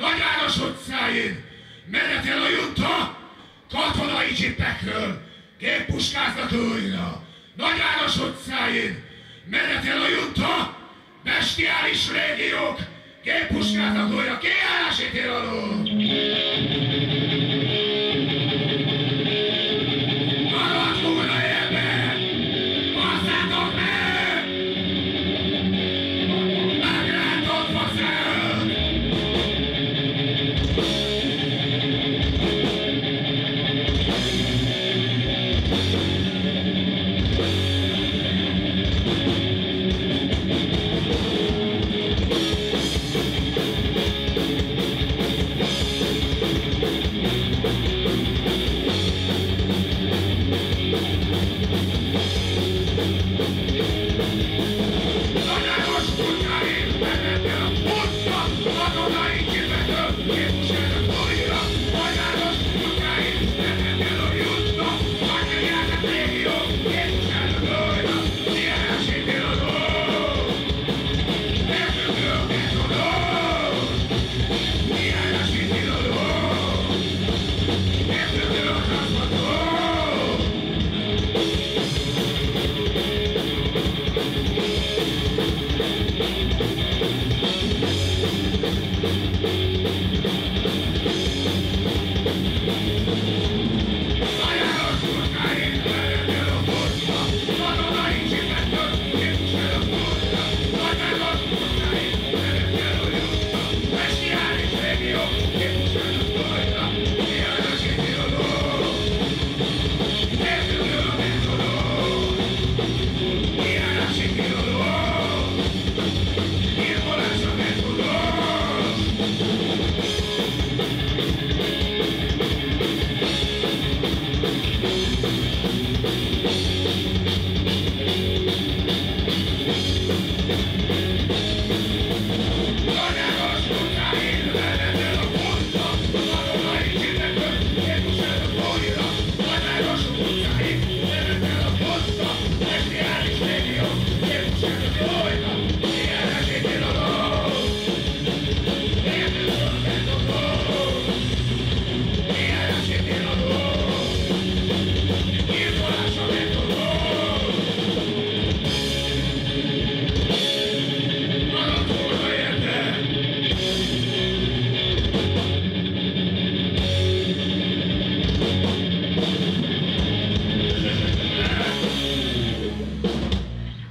Nagy János utcáin menetel a junta katonai csipekről, géppuskáznak újra. Nagy János utcáin menetel a junta bestiális régiók, géppuskáznak újra, kiállásítél alól! Fuck away!